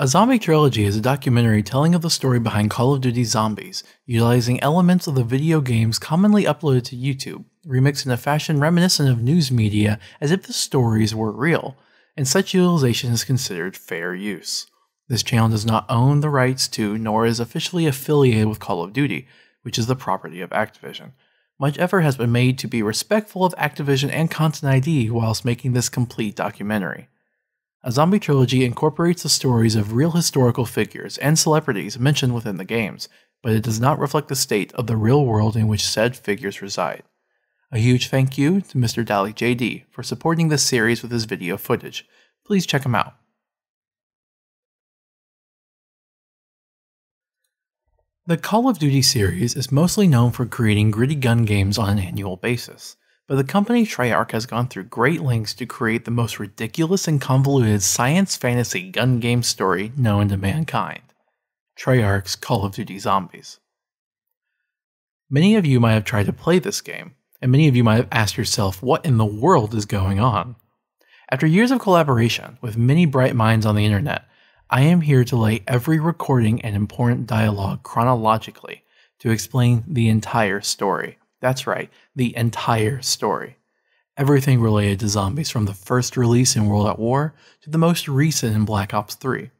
A Zombie Trilogy is a documentary telling of the story behind Call of Duty Zombies, utilizing elements of the video games commonly uploaded to YouTube, remixed in a fashion reminiscent of news media as if the stories were real, and such utilization is considered fair use. This channel does not own the rights to, nor is officially affiliated with Call of Duty, which is the property of Activision. Much effort has been made to be respectful of Activision and Content ID whilst making this complete documentary. A Zombie Trilogy incorporates the stories of real historical figures and celebrities mentioned within the games, but it does not reflect the state of the real world in which said figures reside. A huge thank you to Mr. Dalek JD for supporting this series with his video footage. Please check him out. The Call of Duty series is mostly known for creating gritty gun games on an annual basis but the company Treyarch has gone through great lengths to create the most ridiculous and convoluted science fantasy gun game story known to mankind Treyarch's Call of Duty Zombies. Many of you might have tried to play this game, and many of you might have asked yourself what in the world is going on. After years of collaboration with many bright minds on the internet, I am here to lay every recording and important dialogue chronologically to explain the entire story. That's right, the entire story. Everything related to zombies from the first release in World at War to the most recent in Black Ops 3.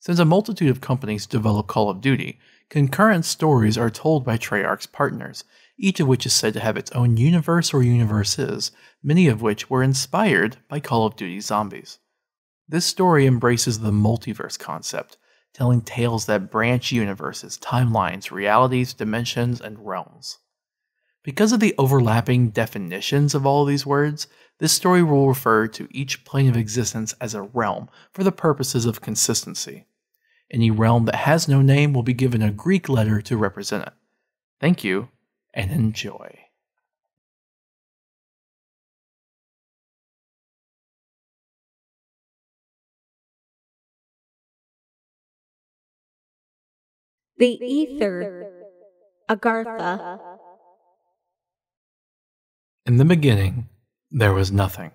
Since a multitude of companies develop Call of Duty, concurrent stories are told by Treyarch's partners, each of which is said to have its own universe or universes, many of which were inspired by Call of Duty Zombies. This story embraces the multiverse concept, telling tales that branch universes, timelines, realities, dimensions, and realms. Because of the overlapping definitions of all of these words, this story will refer to each plane of existence as a realm for the purposes of consistency. Any realm that has no name will be given a Greek letter to represent it. Thank you, and enjoy. The Ether, Agartha. In the beginning, there was nothing.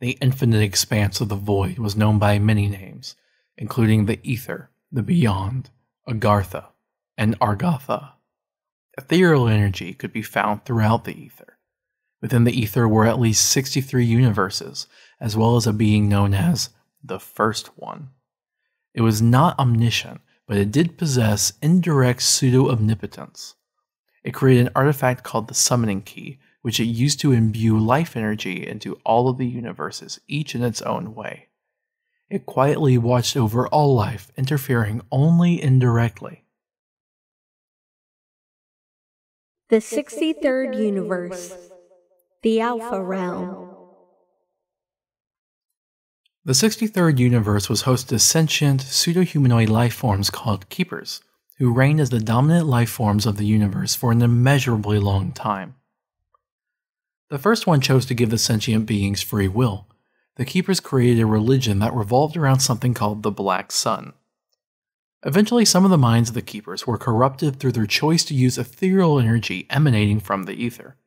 The infinite expanse of the void was known by many names, including the ether, the beyond, Agartha, and Argatha. Ethereal energy could be found throughout the ether. Within the ether were at least 63 universes, as well as a being known as the First One. It was not omniscient, but it did possess indirect pseudo omnipotence. It created an artifact called the Summoning Key, which it used to imbue life energy into all of the universes, each in its own way. It quietly watched over all life, interfering only indirectly. The 63rd Universe, the Alpha Realm. The 63rd universe was host to sentient, pseudo humanoid life forms called Keepers, who reigned as the dominant life forms of the universe for an immeasurably long time. The first one chose to give the sentient beings free will. The Keepers created a religion that revolved around something called the Black Sun. Eventually, some of the minds of the Keepers were corrupted through their choice to use ethereal energy emanating from the ether.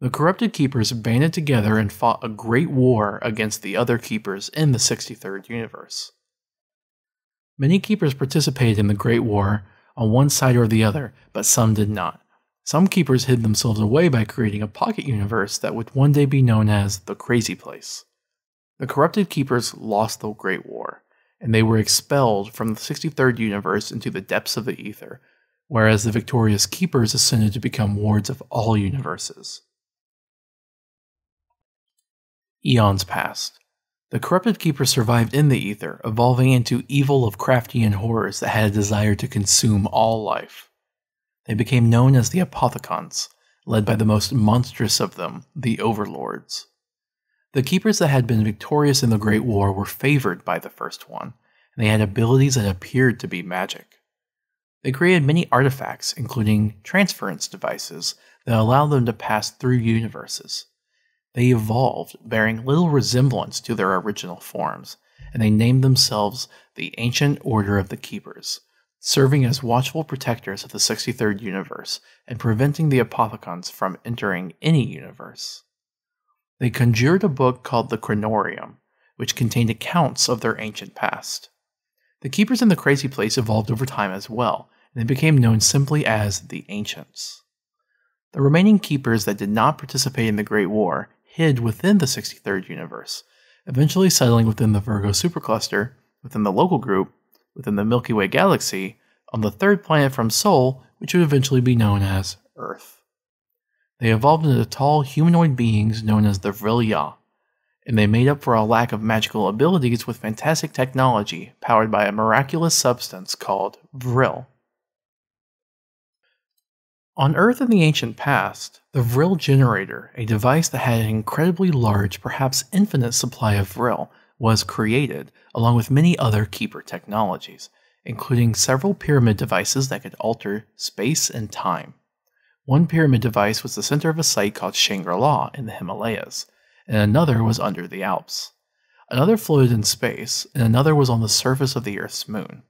The corrupted Keepers banded together and fought a great war against the other Keepers in the 63rd universe. Many Keepers participated in the Great War on one side or the other, but some did not. Some keepers hid themselves away by creating a pocket universe that would one day be known as the Crazy Place. The corrupted keepers lost the Great War, and they were expelled from the 63rd universe into the depths of the ether, whereas the victorious keepers ascended to become wards of all universes. Eons passed. The corrupted keepers survived in the ether, evolving into evil Lovecraftian horrors that had a desire to consume all life. They became known as the Apothicons, led by the most monstrous of them, the Overlords. The keepers that had been victorious in the Great War were favored by the First One, and they had abilities that appeared to be magic. They created many artifacts, including transference devices, that allowed them to pass through universes. They evolved, bearing little resemblance to their original forms, and they named themselves the Ancient Order of the Keepers, serving as watchful protectors of the 63rd universe and preventing the Apothicons from entering any universe. They conjured a book called the Kronorium, which contained accounts of their ancient past. The Keepers in the Crazy Place evolved over time as well, and they became known simply as the Ancients. The remaining Keepers that did not participate in the Great War hid within the 63rd universe, eventually settling within the Virgo supercluster, within the local group, within the Milky Way galaxy, on the third planet from Sol, which would eventually be known as Earth. They evolved into tall humanoid beings known as the Vril-Ya, and they made up for a lack of magical abilities with fantastic technology powered by a miraculous substance called Vril. On Earth in the ancient past, the Vril generator, a device that had an incredibly large, perhaps infinite supply of Vril, was created, along with many other Keeper technologies, including several pyramid devices that could alter space and time. One pyramid device was the center of a site called Shangri La in the Himalayas, and another was under the Alps. Another floated in space, and another was on the surface of the Earth's moon.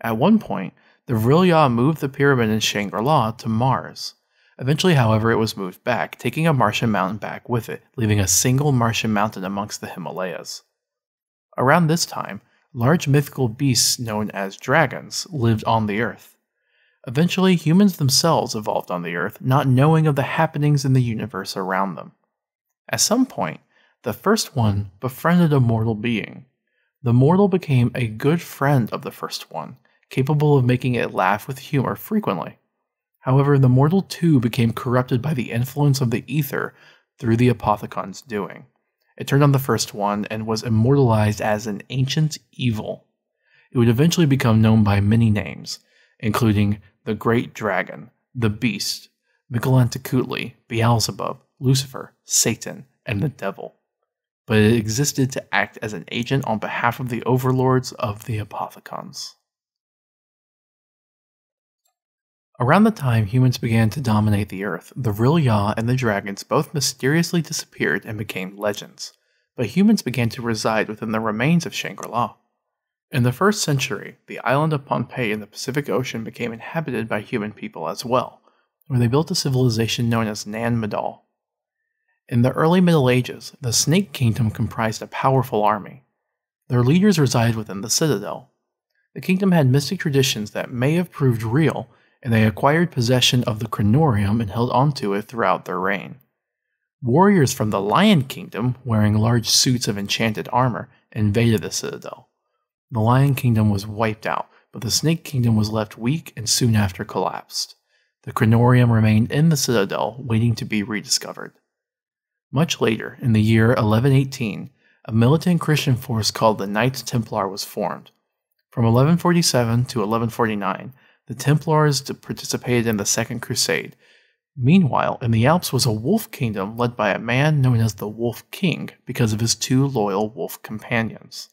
At one point, the Vril-Ya moved the pyramid in Shangri-La to Mars. Eventually, however, it was moved back, taking a Martian mountain back with it, leaving a single Martian mountain amongst the Himalayas. Around this time, large mythical beasts known as dragons lived on the Earth. Eventually, humans themselves evolved on the Earth, not knowing of the happenings in the universe around them. At some point, the first one befriended a mortal being. The mortal became a good friend of the first one, capable of making it laugh with humor frequently. However, the mortal too became corrupted by the influence of the ether through the Apothicon's doing. It turned on the first one and was immortalized as an ancient evil. It would eventually become known by many names, including the Great Dragon, the Beast, Mictlantecuhtli, Beelzebub, Lucifer, Satan, and the devil, but it existed to act as an agent on behalf of the overlords of the Apothicons. Around the time humans began to dominate the earth, the Vril-Ya and the dragons both mysteriously disappeared and became legends, but humans began to reside within the remains of Shangri-La. In the first century, the island of Pohnpei in the Pacific Ocean became inhabited by human people as well, where they built a civilization known as Nan Madol. In the early Middle Ages, the Snake Kingdom comprised a powerful army. Their leaders resided within the citadel. The kingdom had mystic traditions that may have proved real, and they acquired possession of the Kronorium and held onto it throughout their reign. Warriors from the Lion Kingdom, wearing large suits of enchanted armor, invaded the citadel. The Lion Kingdom was wiped out, but the Snake Kingdom was left weak and soon after collapsed. The Kronorium remained in the citadel, waiting to be rediscovered. Much later, in the year 1118, a militant Christian force called the Knights Templar was formed. From 1147 to 1149, the Templars participated in the Second Crusade. Meanwhile, in the Alps was a wolf kingdom led by a man known as the Wolf King because of his two loyal wolf companions.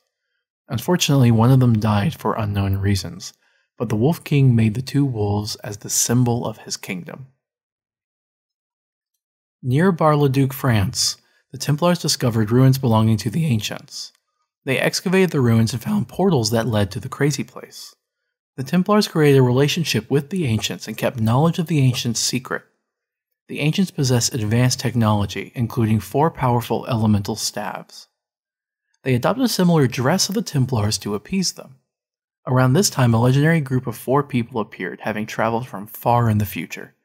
Unfortunately, one of them died for unknown reasons, but the Wolf King made the two wolves as the symbol of his kingdom. Near Bar-le-Duc, France, the Templars discovered ruins belonging to the ancients. They excavated the ruins and found portals that led to the crazy place. The Templars created a relationship with the ancients and kept knowledge of the ancients secret. The ancients possessed advanced technology, including four powerful elemental staves. They adopted a similar dress of the Templars to appease them. Around this time, a legendary group of four people appeared, having traveled from far in the future.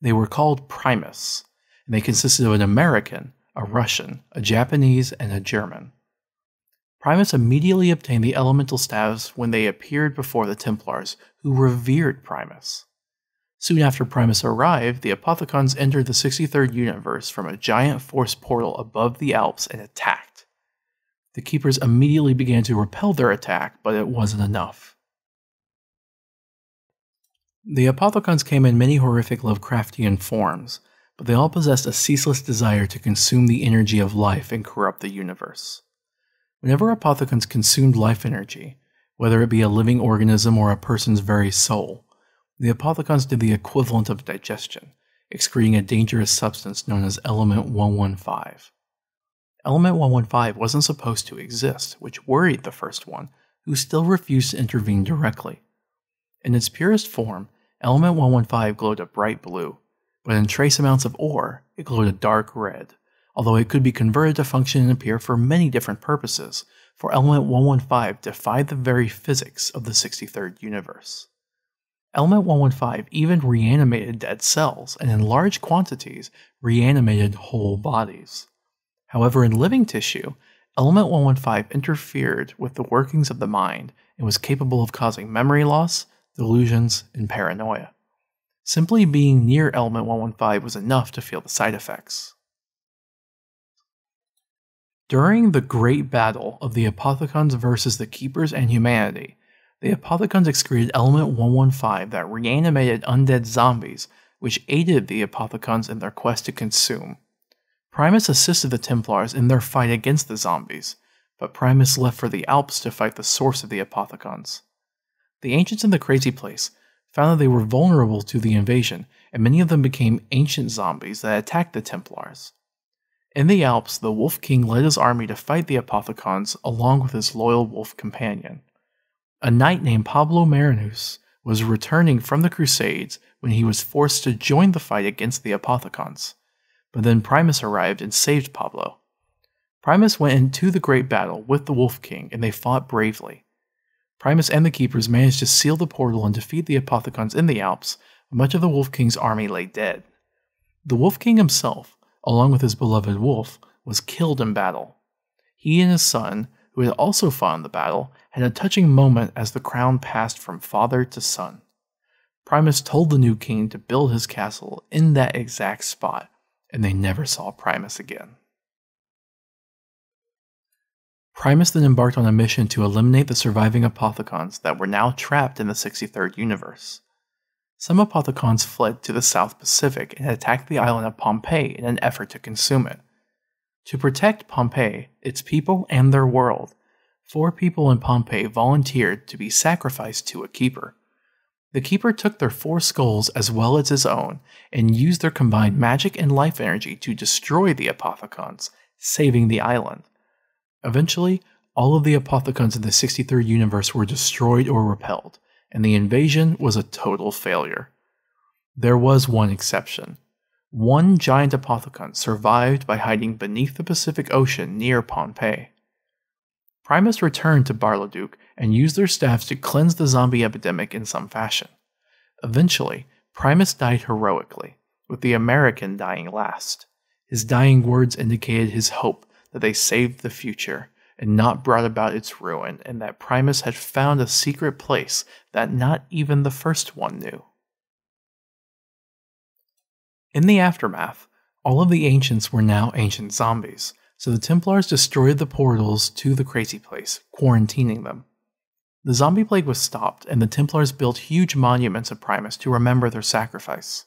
They were called Primus, and they consisted of an American, a Russian, a Japanese, and a German. Primus immediately obtained the elemental staves when they appeared before the Templars, who revered Primus. Soon after Primus arrived, the Apothicons entered the 63rd universe from a giant force portal above the Alps and attacked. The Keepers immediately began to repel their attack, but it wasn't enough. The Apothicons came in many horrific Lovecraftian forms, but they all possessed a ceaseless desire to consume the energy of life and corrupt the universe. Whenever Apothicons consumed life energy, whether it be a living organism or a person's very soul, the Apothicons did the equivalent of digestion, excreting a dangerous substance known as Element 115. Element 115 wasn't supposed to exist, which worried the first one, who still refused to intervene directly. In its purest form, Element 115 glowed a bright blue, but in trace amounts of ore, it glowed a dark red, although it could be converted to function and appear for many different purposes, for element 115 defied the very physics of the 63rd universe. Element 115 even reanimated dead cells and in large quantities reanimated whole bodies. However, in living tissue, element 115 interfered with the workings of the mind and was capable of causing memory loss, delusions, and paranoia. Simply being near element 115 was enough to feel the side effects. During the Great Battle of the Apothicons versus the Keepers and humanity, the Apothicons excreted element 115 that reanimated undead zombies, which aided the Apothicons in their quest to consume. Primus assisted the Templars in their fight against the zombies, but Primus left for the Alps to fight the source of the Apothicons. The ancients in the Crazy Place found that they were vulnerable to the invasion, and many of them became ancient zombies that attacked the Templars. In the Alps, the Wolf King led his army to fight the Apothicons along with his loyal wolf companion. A knight named Pablo Marinus was returning from the Crusades when he was forced to join the fight against the Apothicons. But then Primus arrived and saved Pablo. Primus went into the great battle with the Wolf King and they fought bravely. Primus and the Keepers managed to seal the portal and defeat the Apothicons in the Alps, but much of the Wolf King's army lay dead. The Wolf King himself, along with his beloved wolf, was killed in battle. He and his son, who had also fought in the battle, had a touching moment as the crown passed from father to son. Primus told the new king to build his castle in that exact spot, and they never saw Primus again. Primus then embarked on a mission to eliminate the surviving Apothicons that were now trapped in the 63rd universe. Some Apothicons fled to the South Pacific and attacked the island of Pohnpei in an effort to consume it. To protect Pohnpei, its people, and their world, four people in Pohnpei volunteered to be sacrificed to a keeper. The keeper took their four skulls as well as his own and used their combined magic and life energy to destroy the Apothicons, saving the island. Eventually, all of the Apothicons in the 63rd universe were destroyed or repelled, and the invasion was a total failure. There was one exception. One giant Apothicon survived by hiding beneath the Pacific Ocean near Pohnpei. Primus returned to Bar-le-Duc and used their staffs to cleanse the zombie epidemic in some fashion. Eventually, Primus died heroically, with the American dying last. His dying words indicated his hope that they saved the future and not brought about its ruin, and that Primus had found a secret place that not even the first one knew. In the aftermath, all of the ancients were now ancient zombies, so the Templars destroyed the portals to the crazy place, quarantining them. The zombie plague was stopped, and the Templars built huge monuments of Primus to remember their sacrifice.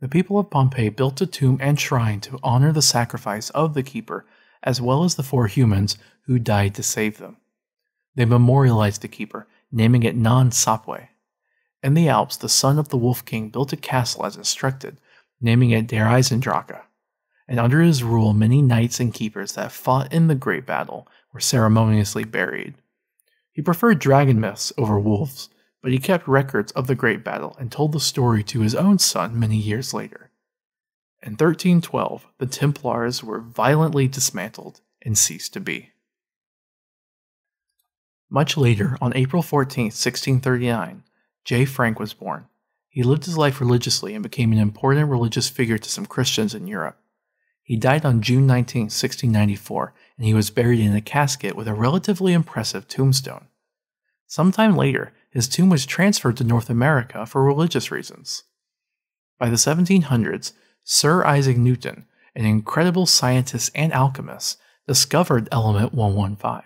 The people of Pohnpei built a tomb and shrine to honor the sacrifice of the Keeper, as well as the four humans who died to save them. They memorialized the Keeper, naming it Nan Sapwe. In the Alps, the son of the Wolf King built a castle as instructed, naming it Der Eisendrache and under his rule, many knights and keepers that fought in the great battle were ceremoniously buried. He preferred dragon myths over wolves, but he kept records of the great battle and told the story to his own son many years later. In 1312, the Templars were violently dismantled and ceased to be. Much later, on April 14, 1639, J. Frank was born. He lived his life religiously and became an important religious figure to some Christians in Europe. He died on June 19, 1694, and he was buried in a casket with a relatively impressive tombstone. Sometime later, his tomb was transferred to North America for religious reasons. By the 1700s, Sir Isaac Newton, an incredible scientist and alchemist, discovered element 115.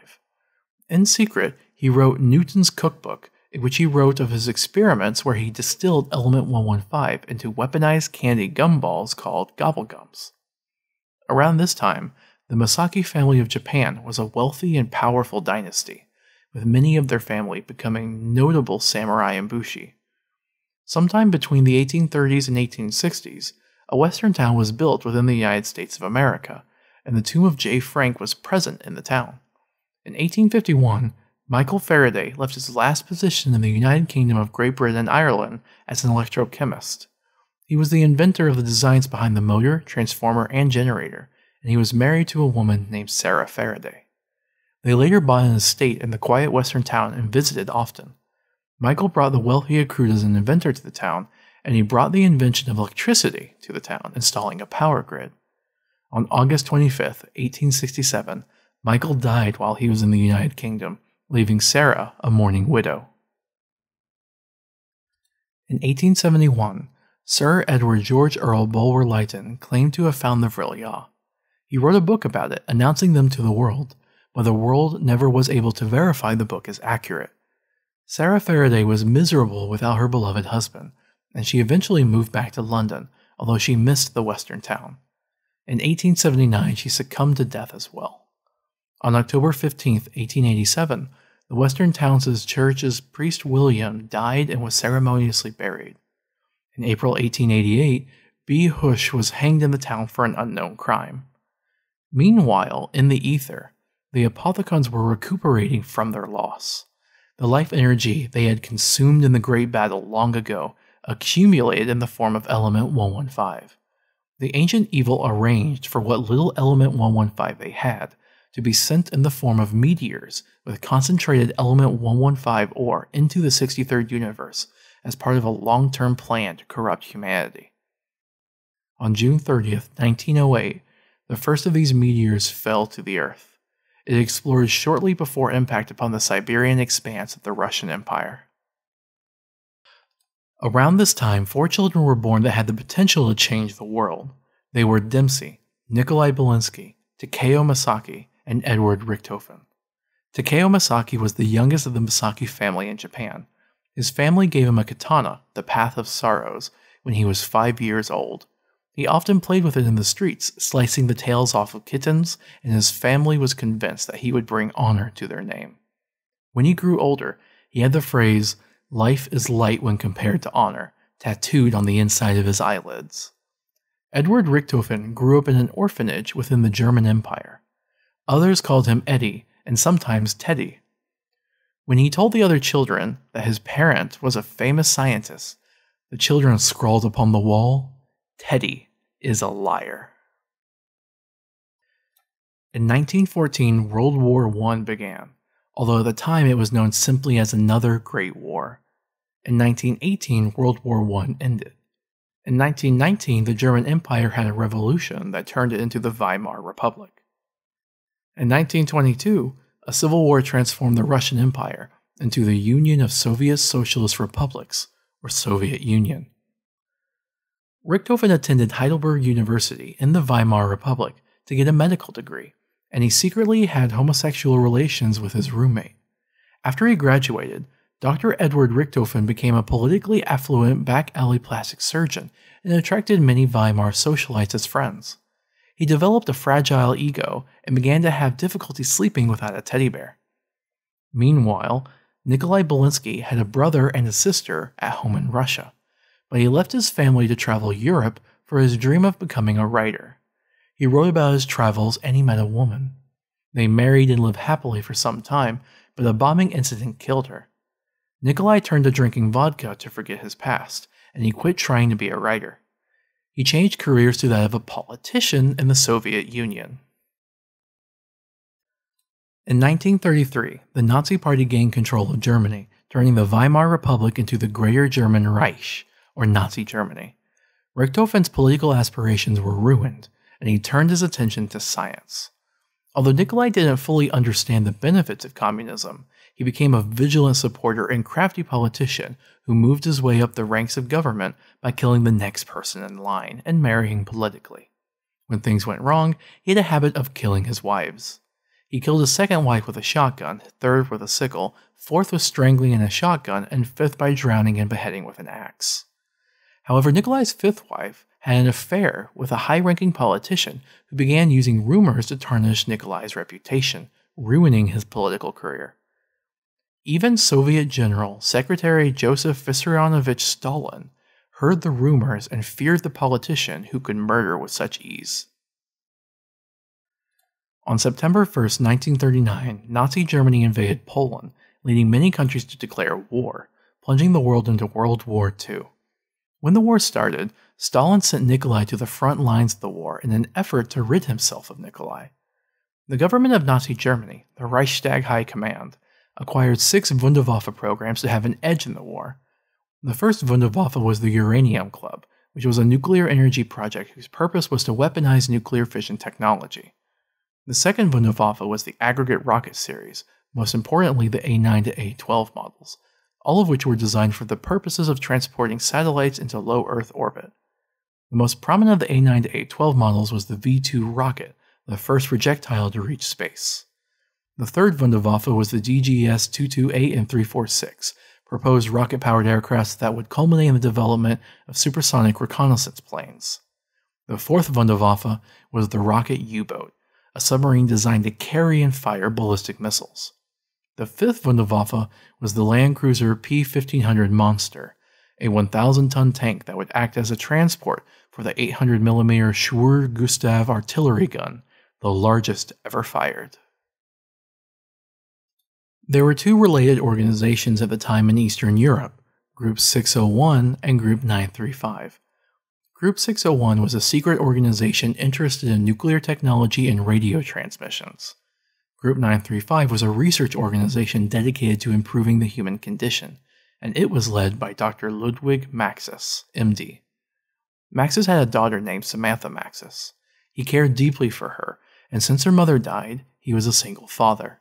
In secret, he wrote Newton's cookbook, in which he wrote of his experiments where he distilled element 115 into weaponized candy gumballs called gobblegums. Around this time, the Masaki family of Japan was a wealthy and powerful dynasty, with many of their family becoming notable samurai and bushi. Sometime between the 1830s and 1860s, a western town was built within the United States of America, and the tomb of J. Frank was present in the town. In 1851, Michael Faraday left his last position in the United Kingdom of Great Britain and Ireland as an electrochemist. He was the inventor of the designs behind the motor, transformer, and generator, and he was married to a woman named Sarah Faraday. They later bought an estate in the quiet western town and visited often. Michael brought the wealth he accrued as an inventor to the town, and he brought the invention of electricity to the town, installing a power grid. On August 25, 1867, Michael died while he was in the United Kingdom, leaving Sarah a mourning widow. In 1871, Sir Edward George Earl Bulwer Lytton claimed to have found the Vril He wrote a book about it, announcing them to the world, but the world never was able to verify the book as accurate. Sarah Faraday was miserable without her beloved husband, and she eventually moved back to London, although she missed the western town. In 1879, she succumbed to death as well. On October 15, 1887, the Western Towns' church's priest William died and was ceremoniously buried. In April 1888, B. Hush was hanged in the town for an unknown crime. Meanwhile, in the ether, the Apothicons were recuperating from their loss. The life energy they had consumed in the Great Battle long ago accumulated in the form of Element 115. The ancient evil arranged for what little Element 115 they had to be sent in the form of meteors with concentrated Element 115 ore into the 63rd universe as part of a long term plan to corrupt humanity. On June 30th, 1908, the first of these meteors fell to the Earth. It exploded shortly before impact upon the Siberian expanse of the Russian Empire. Around this time, four children were born that had the potential to change the world. They were Dempsey, Nikolai Belinsky, Takeo Masaki, and Edward Richtofen. Takeo Masaki was the youngest of the Masaki family in Japan, his family gave him a katana, the Path of Sorrows, when he was five years old. He often played with it in the streets, slicing the tails off of kittens, and his family was convinced that he would bring honor to their name. When he grew older, he had the phrase, Life is light when compared to honor, tattooed on the inside of his eyelids. Edward Richtofen grew up in an orphanage within the German Empire. Others called him Eddie, and sometimes Teddy. When he told the other children that his parent was a famous scientist, the children scrawled upon the wall, Teddy is a liar. In 1914, World War I began, although at the time it was known simply as another Great War. In 1918, World War I ended. In 1919, the German Empire had a revolution that turned it into the Weimar Republic. In 1922, a civil war transformed the Russian Empire into the Union of Soviet Socialist Republics, or Soviet Union. Richtofen attended Heidelberg University in the Weimar Republic to get a medical degree, and he secretly had homosexual relations with his roommate. After he graduated, Dr. Edward Richtofen became a politically affluent back alley plastic surgeon and attracted many Weimar socialites as friends. He developed a fragile ego and began to have difficulty sleeping without a teddy bear. Meanwhile, Nikolai Belinsky had a brother and a sister at home in Russia, but he left his family to travel Europe for his dream of becoming a writer. He wrote about his travels and he met a woman. They married and lived happily for some time, but a bombing incident killed her. Nikolai turned to drinking vodka to forget his past, and he quit trying to be a writer. He changed careers to that of a politician in the Soviet Union. In 1933, the Nazi Party gained control of Germany, turning the Weimar Republic into the Greater German Reich, or Nazi Germany. Richtofen's political aspirations were ruined, and he turned his attention to science. Although Nikolai didn't fully understand the benefits of communism, he became a vigilant supporter and crafty politician who moved his way up the ranks of government by killing the next person in line and marrying politically. When things went wrong, he had a habit of killing his wives. He killed his second wife with a shotgun, third with a sickle, fourth with strangling in a shotgun, and fifth by drowning and beheading with an axe. However, Nikolai's fifth wife had an affair with a high ranking politician who began using rumors to tarnish Nikolai's reputation, ruining his political career. Even Soviet General Secretary Joseph Vissarionovich Stalin heard the rumors and feared the politician who could murder with such ease. On September 1, 1939, Nazi Germany invaded Poland, leading many countries to declare war, plunging the world into World War II. When the war started, Stalin sent Nikolai to the front lines of the war in an effort to rid himself of Nikolai. The government of Nazi Germany, the Reichstag High Command, acquired six Wunderwaffe programs to have an edge in the war. The first Wunderwaffe was the Uranium Club, which was a nuclear energy project whose purpose was to weaponize nuclear fission technology. The second Wunderwaffe was the aggregate rocket series, most importantly the A9 to A12 models, all of which were designed for the purposes of transporting satellites into low Earth orbit. The most prominent of the A9 to A12 models was the V 2 rocket, the first projectile to reach space. The third Wunderwaffe was the DFS 228 and 346, proposed rocket powered aircraft that would culminate in the development of supersonic reconnaissance planes. The fourth Wunderwaffe was the rocket U boat, a submarine designed to carry and fire ballistic missiles. The fifth Wunderwaffe was the Land Cruiser P 1500 Monster, a 1,000 ton tank that would act as a transport for the 800mm Schwer Gustav artillery gun, the largest ever fired. There were two related organizations at the time in Eastern Europe Group 601 and Group 935. Group 601 was a secret organization interested in nuclear technology and radio transmissions. Group 935 was a research organization dedicated to improving the human condition, and it was led by Dr. Ludwig Maxis, MD. Maxis had a daughter named Samantha Maxis. He cared deeply for her, and since her mother died, he was a single father.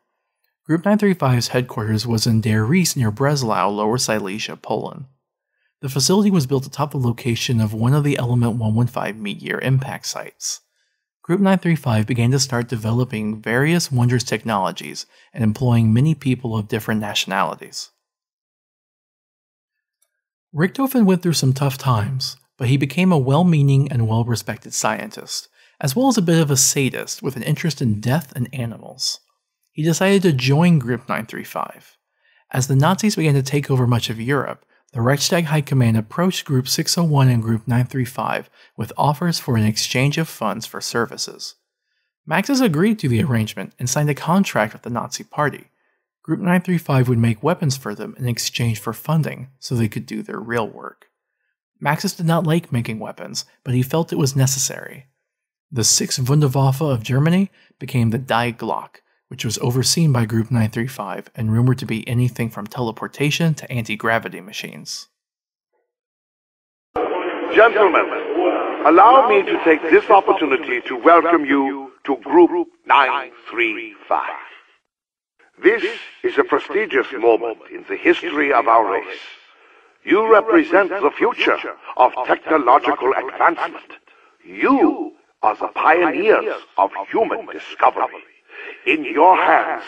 Group 935's headquarters was in Der Riese near Breslau, Lower Silesia, Poland. The facility was built atop the location of one of the Element 115 meteor impact sites. Group 935 began to start developing various wondrous technologies and employing many people of different nationalities. Richtofen went through some tough times, but he became a well meaning and well respected scientist, as well as a bit of a sadist with an interest in death and animals. He decided to join Group 935. As the Nazis began to take over much of Europe, the Reichstag High Command approached Group 601 and Group 935 with offers for an exchange of funds for services. Maxis agreed to the arrangement and signed a contract with the Nazi Party. Group 935 would make weapons for them in exchange for funding so they could do their real work. Maxis did not like making weapons, but he felt it was necessary. The 6th Wunderwaffe of Germany became the Die Glocke, which was overseen by Group 935 and rumored to be anything from teleportation to anti gravity machines. Gentlemen, allow me to take this opportunity to welcome you to Group 935. This is a prestigious moment in the history of our race. You represent the future of technological advancement. You are the pioneers of human discovery. In your hands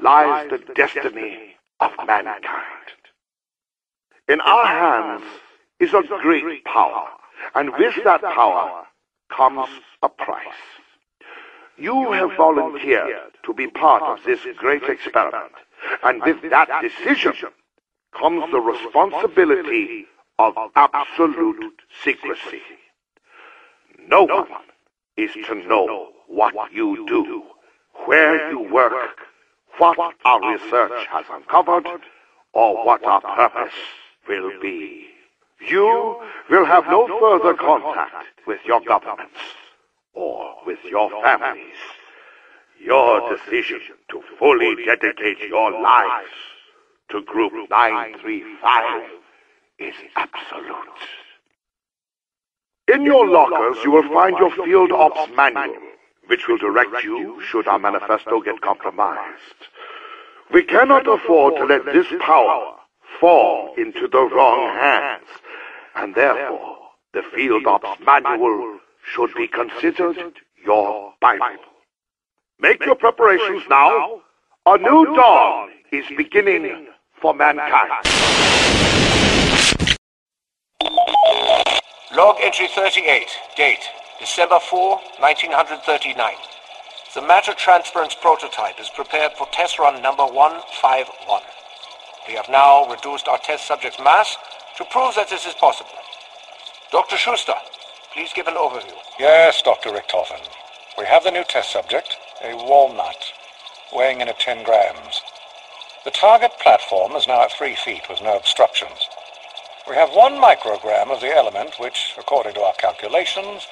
lies the destiny of mankind. In our hands is a great power, and with that power comes a price. You have volunteered to be part of this great experiment, and with that decision comes the responsibility of absolute secrecy. No one is to know what you do where you work, what our research has uncovered, or what our purpose will be. You will have no further contact with your governments or with your families. Your decision to fully dedicate your lives to Group 935 is absolute. In your lockers, you will find your field ops manual which will direct you should our manifesto get compromised. We cannot afford to let this power fall into the wrong hands, and therefore the Field Ops Manual should be considered your Bible. Make your preparations now. A new dawn is beginning for mankind. Log entry 38, date December 4, 1939. The matter transference prototype is prepared for test run number 151. We have now reduced our test subject's mass to prove that this is possible. Dr. Schuster, please give an overview. Yes, Dr. Richtofen. We have the new test subject, a walnut, weighing in at 10 grams. The target platform is now at 3 feet with no obstructions. We have one microgram of the element which, according to our calculations,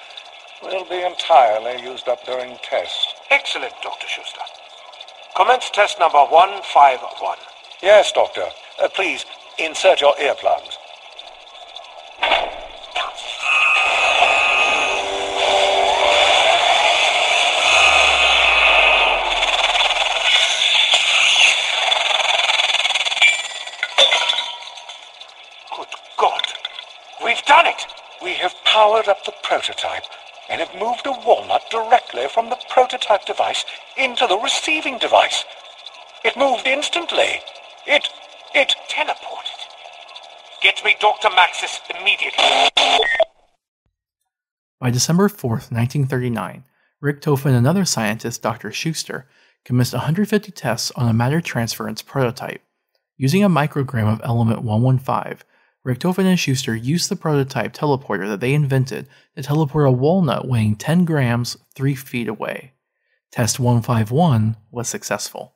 will be entirely used up during tests. Excellent, Dr. Schuster. Commence test number 151. Yes, Doctor. Uh, please, insert your earplugs. Good God. We've done it! We have powered up the prototype and have moved a walnut directly from the prototype device into the receiving device. It moved instantly. It, it, Teleported. Get me Dr. Maxis immediately. By December 4th, 1939, Rick Richtofen and another scientist, Dr. Schuster, commenced 150 tests on a matter transference prototype. Using a microgram of element 115, Richtofen and Schuster used the prototype teleporter that they invented to teleport a walnut weighing 10 grams 3 feet away. Test 151 was successful.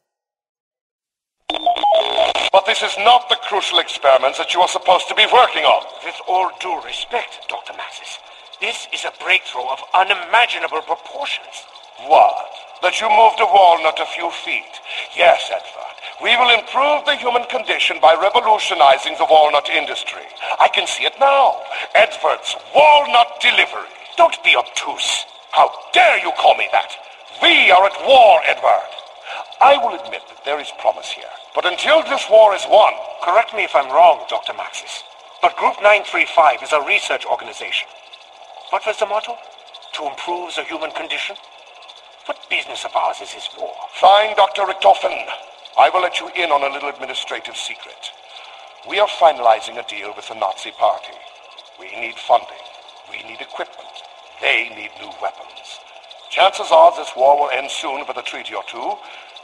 But this is not the crucial experiments that you are supposed to be working on. With all due respect, Dr. Maxis, this is a breakthrough of unimaginable proportions. What? That you moved a walnut a few feet? Yes, Edward. We will improve the human condition by revolutionizing the walnut industry. I can see it now. Edward's walnut delivery. Don't be obtuse. How dare you call me that? We are at war, Edward. I will admit that there is promise here. But until this war is won, Correct me if I'm wrong, Dr. Maxis, but Group 935 is a research organization. What was the motto? To improve the human condition? What business of ours is this war? Fine, Dr. Richtofen. I will let you in on a little administrative secret. We are finalizing a deal with the Nazi Party. We need funding. We need equipment. They need new weapons. Chances are this war will end soon with a treaty or two,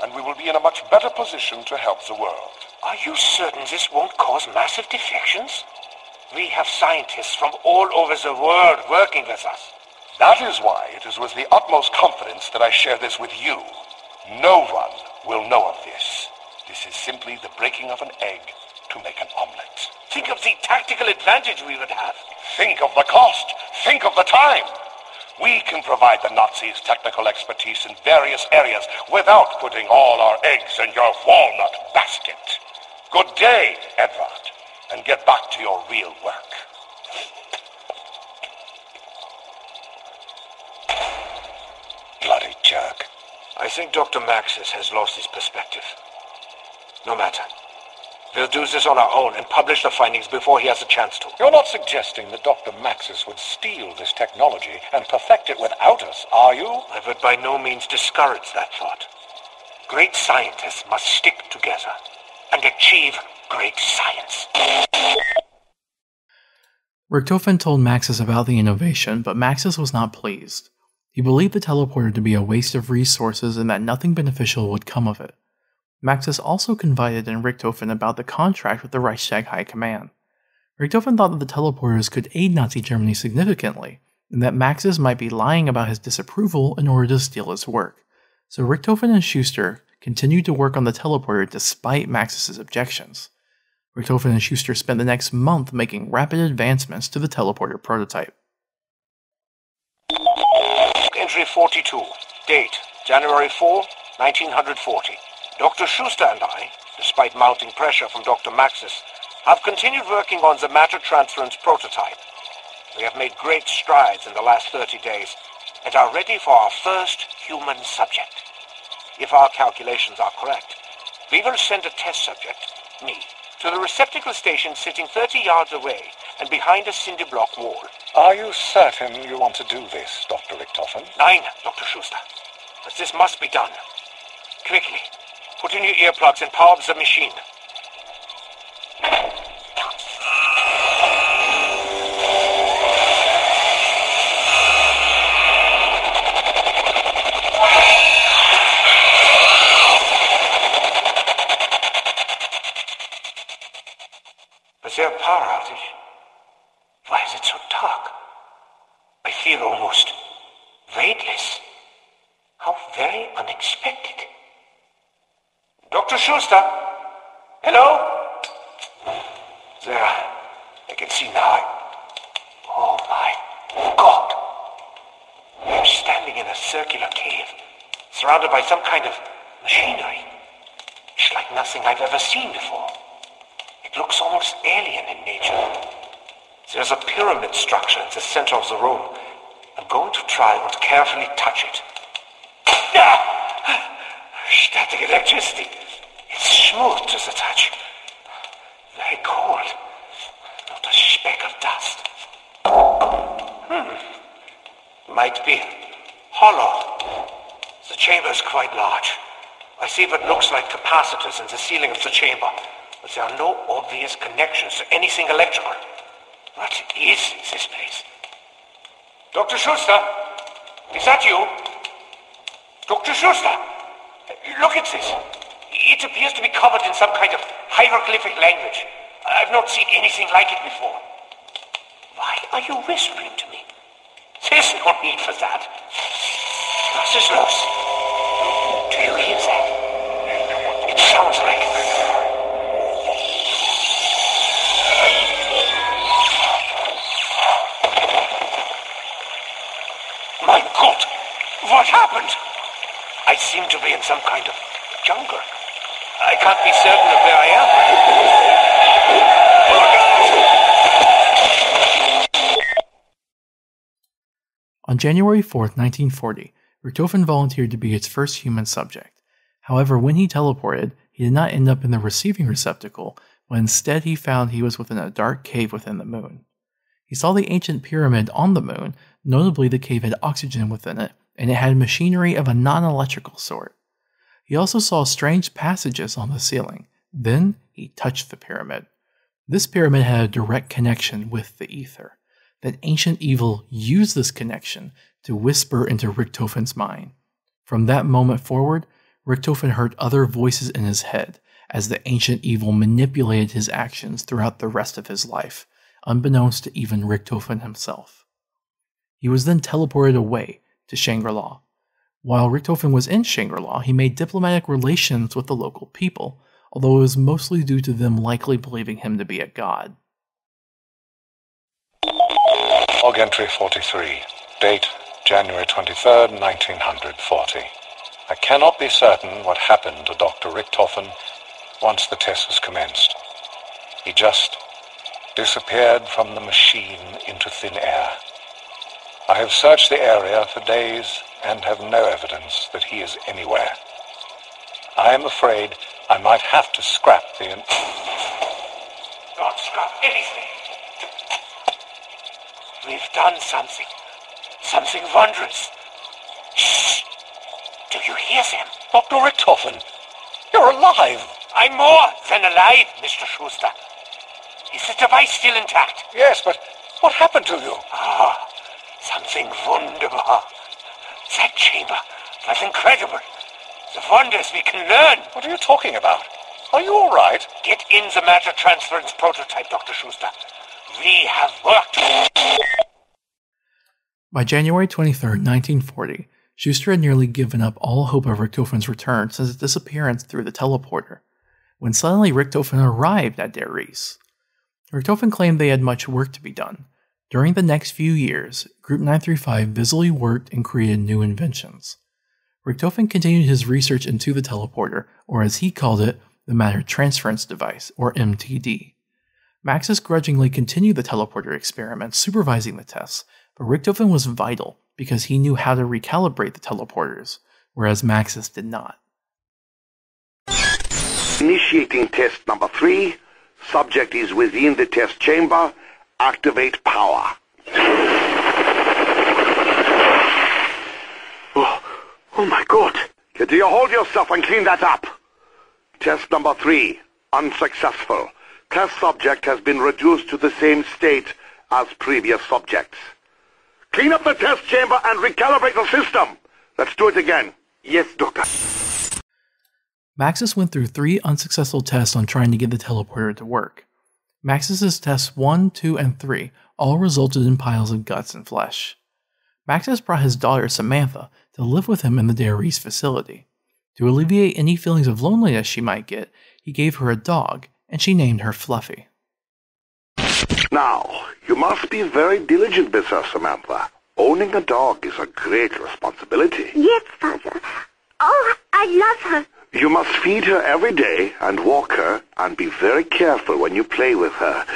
and we will be in a much better position to help the world. Are you certain this won't cause massive defections? We have scientists from all over the world working with us. That is why it is with the utmost confidence that I share this with you. No one will know of this. This is simply the breaking of an egg to make an omelette. Think of the tactical advantage we would have. Think of the cost. Think of the time. We can provide the Nazis technical expertise in various areas without putting all our eggs in your walnut basket. Good day, Edward, and get back to your real work. bloody jerk. I think Dr. Maxis has lost his perspective. No matter. We'll do this on our own and publish the findings before he has a chance to. You're not suggesting that Dr. Maxis would steal this technology and perfect it without us, are you? I would by no means discourage that thought. Great scientists must stick together and achieve great science. Richtofen told Maxis about the innovation, but Maxis was not pleased. He believed the teleporter to be a waste of resources and that nothing beneficial would come of it. Maxis also confided in Richtofen about the contract with the Reichstag High Command. Richtofen thought that the teleporters could aid Nazi Germany significantly, and that Maxis might be lying about his disapproval in order to steal his work. So Richtofen and Schuster continued to work on the teleporter despite Maxis's objections. Richtofen and Schuster spent the next month making rapid advancements to the teleporter prototype. Entry 42. Date, January 4, 1940. Dr. Schuster and I, despite mounting pressure from Dr. Maxis, have continued working on the matter transference prototype. We have made great strides in the last 30 days and are ready for our first human subject. If our calculations are correct, we will send a test subject, me, to the receptacle station sitting 30 yards away and behind a cinder block wall. Are you certain you want to do this, Dr. Richtofen? Nein, Dr. Schuster. But this must be done. Quickly, put in your earplugs and power up the machine. Is there a power outage? Why is it so dark? I feel almost weightless. How very unexpected. Dr. Schuster? Hello? There. I can see now. Oh my God. I'm standing in a circular cave. surrounded by some kind of machinery. It's like nothing I've ever seen before. It looks almost alien in nature. There's a pyramid structure in the center of the room. I'm going to try and carefully touch it. Ah! Static electricity. It's smooth to the touch. Very cold. Not a speck of dust. Hmm. Might be hollow. The chamber is quite large. I see what looks like capacitors in the ceiling of the chamber, but there are no obvious connections to anything electrical. What is this place? Dr. Schuster? Is that you? Dr. Schuster? Look at this. It appears to be covered in some kind of hieroglyphic language. I've not seen anything like it before. Why are you whispering to me? There's no need for that. This is. Do you hear that? It sounds like... My God! What happened? I seem to be in some kind of jungle. I can't be certain of where I am. On January 4th, 1940, Richtofen volunteered to be its first human subject. However, when he teleported, he did not end up in the receiving receptacle, but instead he found he was within a dark cave within the moon. He saw the ancient pyramid on the moon, notably the cave had oxygen within it, and it had machinery of a non electrical sort. He also saw strange passages on the ceiling. Then he touched the pyramid. This pyramid had a direct connection with the Aether. That ancient evil used this connection to whisper into Richtofen's mind. From that moment forward, Richtofen heard other voices in his head as the ancient evil manipulated his actions throughout the rest of his life, unbeknownst to even Richtofen himself. He was then teleported away to Shangri-La. While Richtofen was in Shangri-La, he made diplomatic relations with the local people, although it was mostly due to them likely believing him to be a god. Log entry 43. Date January 23, 1940. I cannot be certain what happened to Dr. Richtofen once the test was commenced. He just disappeared from the machine into thin air. I have searched the area for days and have no evidence that he is anywhere. I am afraid I might have to scrap the... Not scrap anything. We've done something. Something wondrous. Shh! Do you hear them? Dr. Richtofen, you're alive. I'm more than alive, Mr. Schuster. Is the device still intact? Yes, but what happened to you? Ah, something wonderful. That chamber was incredible. The wonders we can learn. What are you talking about? Are you all right? Get in the matter transference prototype, Dr. Schuster. We have worked. By January 23, 1940, Schuster had nearly given up all hope of Richtofen's return since his disappearance through the teleporter, when suddenly Richtofen arrived at Der Riese. Richtofen claimed they had much work to be done. During the next few years, Group 935 busily worked and created new inventions. Richtofen continued his research into the teleporter, or as he called it, the Matter Transference Device, or MTD. Maxis grudgingly continued the teleporter experiment, supervising the tests, but Richtofen was vital because he knew how to recalibrate the teleporters, whereas Maxis did not. Initiating test number three. Subject is within the test chamber. Activate power. Oh, oh my god. Do you hold yourself and clean that up? Test number three. Unsuccessful. Test subject has been reduced to the same state as previous subjects. Clean up the test chamber and recalibrate the system. Let's do it again. Yes, Doctor. Maxis went through three unsuccessful tests on trying to get the teleporter to work. Maxis's tests 1, 2, and 3 all resulted in piles of guts and flesh. Maxis brought his daughter Samantha to live with him in the Der Riese facility. To alleviate any feelings of loneliness she might get, he gave her a dog, and she named her Fluffy. Now, you must be very diligent, Miss Samantha. Owning a dog is a great responsibility. Yes, Father. Oh, I love her. You must feed her every day and walk her and be very careful when you play with her.